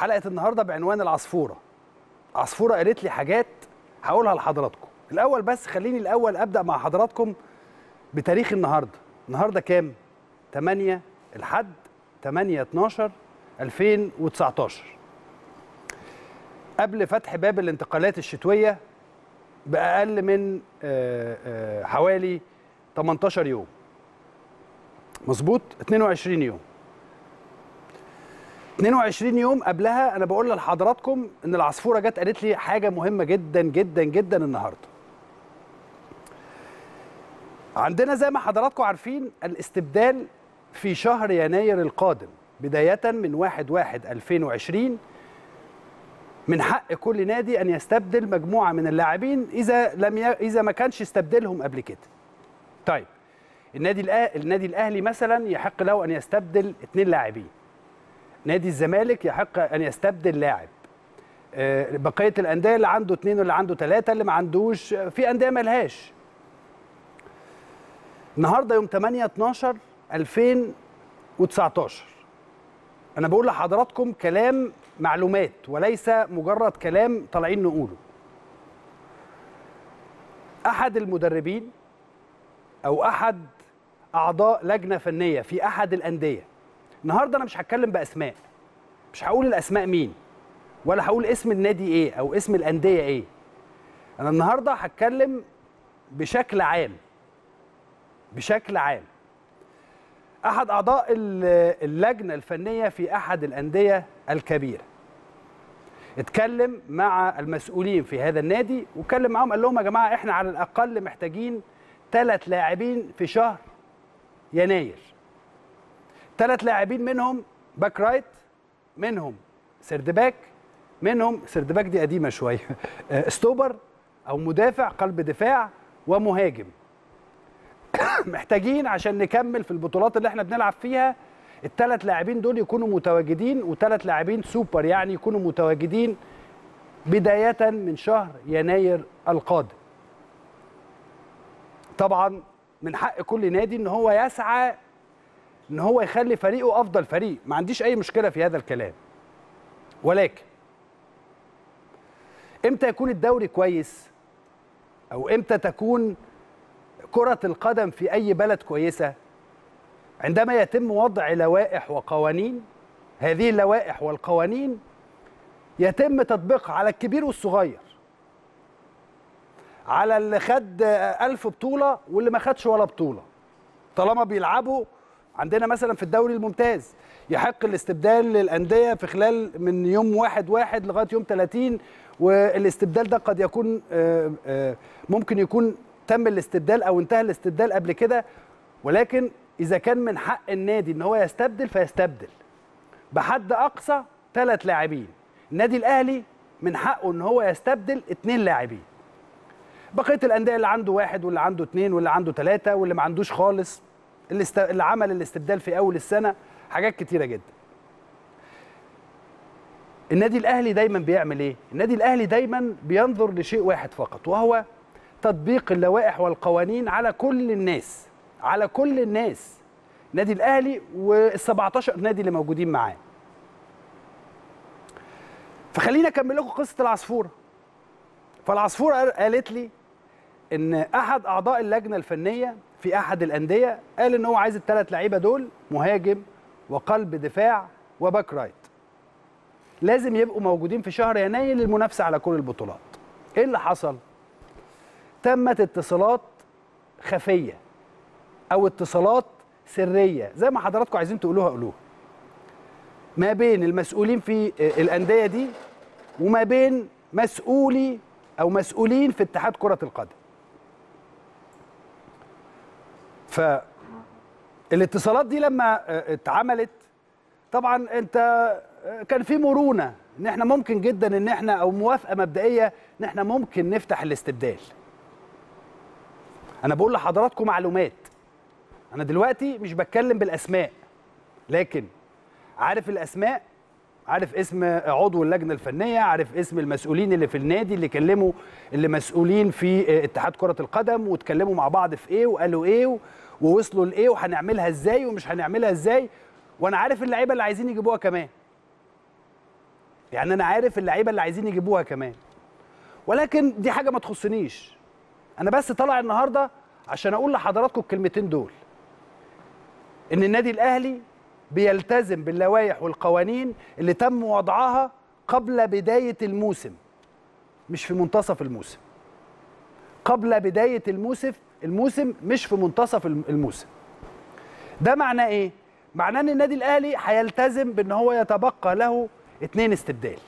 حلقة النهارده بعنوان العصفورة. عصفورة قالت لي حاجات هقولها لحضراتكم. الأول بس خليني الأول أبدأ مع حضراتكم بتاريخ النهارده. النهارده كام؟ 8 الحد 8 12 2019 قبل فتح باب الانتقالات الشتوية بأقل من آه، آه، حوالي 18 يوم. مظبوط؟ 22 يوم. 22 يوم قبلها أنا بقول لحضراتكم إن العصفورة جت قالت لي حاجة مهمة جدا جدا جدا النهارده عندنا زي ما حضراتكم عارفين الاستبدال في شهر يناير القادم بداية من 1 1 2020 من حق كل نادي أن يستبدل مجموعة من اللاعبين إذا لم ي... إذا ما كانش استبدلهم قبل كده. طيب النادي الأه... النادي الأهلي مثلا يحق له أن يستبدل اثنين لاعبين. نادي الزمالك يحق أن يستبدل لاعب. آه، بقية الأندية اللي عنده اثنين واللي عنده ثلاثة اللي ما عندوش في أندية ملهاش. النهارده يوم 8 12 2019 أنا بقول لحضراتكم كلام معلومات وليس مجرد كلام طالعين نقوله أحد المدربين أو أحد أعضاء لجنة فنية في أحد الأندية النهارده أنا مش هتكلم بأسماء. مش هقول الأسماء مين ولا هقول اسم النادي إيه أو اسم الأندية إيه. أنا النهارده هتكلم بشكل عام بشكل عام. أحد أعضاء اللجنة الفنية في أحد الأندية الكبيرة. اتكلم مع المسؤولين في هذا النادي واتكلم معاهم قال لهم يا جماعة إحنا على الأقل محتاجين ثلاث لاعبين في شهر يناير. ثلاث لاعبين منهم back right منهم third back منهم third back دي قديمة شوية. stopper أو مدافع قلب دفاع ومهاجم. محتاجين عشان نكمل في البطولات اللي إحنا بنلعب فيها الثلاث لاعبين دول يكونوا متواجدين وثلاث لاعبين سوبر يعني يكونوا متواجدين بداية من شهر يناير القادم. طبعا من حق كل نادي إن هو يسعى إن هو يخلي فريقه أفضل فريق. ما عنديش أي مشكلة في هذا الكلام. ولكن إمتى يكون الدوري كويس؟ أو إمتى تكون كرة القدم في أي بلد كويسة؟ عندما يتم وضع لوائح وقوانين هذه اللوائح والقوانين يتم تطبيقها على الكبير والصغير. على اللي خد ألف بطولة واللي ما خدش ولا بطولة. طالما بيلعبوا عندنا مثلا في الدوري الممتاز يحق الاستبدال للأندية في خلال من يوم واحد واحد لغاية يوم 30 والاستبدال ده قد يكون ممكن يكون تم الاستبدال أو انتهى الاستبدال قبل كده. ولكن إذا كان من حق النادي إن هو يستبدل فيستبدل. بحد أقصى ثلاث لاعبين. النادي الأهلي من حقه إن هو يستبدل اثنين لاعبين. بقية الأندية اللي عنده واحد واللي عنده اثنين واللي عنده ثلاثة واللي ما عندوش خالص اللي, عمل الاستبدال في أول السنة حاجات كتيرة جدا. النادي الأهلي دايما بيعمل إيه؟ النادي الأهلي دايما بينظر لشيء واحد فقط وهو تطبيق اللوائح والقوانين على كل الناس على كل الناس. نادي الأهلي وال 17 نادي اللي موجودين معاه. فخلينا أكمل لكم قصة العصفوره فالعصفوره قالت لي إن أحد أعضاء اللجنة الفنية في أحد الأندية قال إن هو عايز الثلاث لعيبة دول مهاجم وقلب دفاع وباك رايت. لازم يبقوا موجودين في شهر يناير للمنافسة على كل البطولات. إيه اللي حصل؟ تمت اتصالات خفية أو اتصالات سرية زي ما حضراتكم عايزين تقولوها قولوها. ما بين المسؤولين في الأندية دي وما بين مسؤولي أو مسؤولين في اتحاد كرة القدم. فالاتصالات دي لما اتعملت طبعا أنت كان في مرونة إن إحنا ممكن جدا إن إحنا أو موافقة مبدئية إن إحنا ممكن نفتح الاستبدال. أنا بقول لحضراتكم معلومات. أنا دلوقتي مش بتكلم بالأسماء لكن عارف الأسماء؟ عارف اسم عضو اللجنة الفنية عارف اسم المسؤولين اللي في النادي اللي كلموا اللي مسؤولين في اتحاد كرة القدم واتكلموا مع بعض في إيه وقالوا إيه ووصلوا لإيه وهنعملها إزاي ومش هنعملها إزاي. وأنا عارف اللعيبة اللي عايزين يجيبوها كمان. يعني أنا عارف اللعيبة اللي عايزين يجيبوها كمان. ولكن دي حاجة ما تخصنيش. أنا بس طالع النهارده عشان أقول لحضراتكم الكلمتين دول. إن النادي الأهلي بيلتزم باللوائح والقوانين اللي تم وضعها قبل بداية الموسم مش في منتصف الموسم. قبل بداية الموسم الموسم مش في منتصف الموسم. ده معناه إيه؟ معناه إن النادي الأهلي هيلتزم بإن هو يتبقى له اتنين استبدال.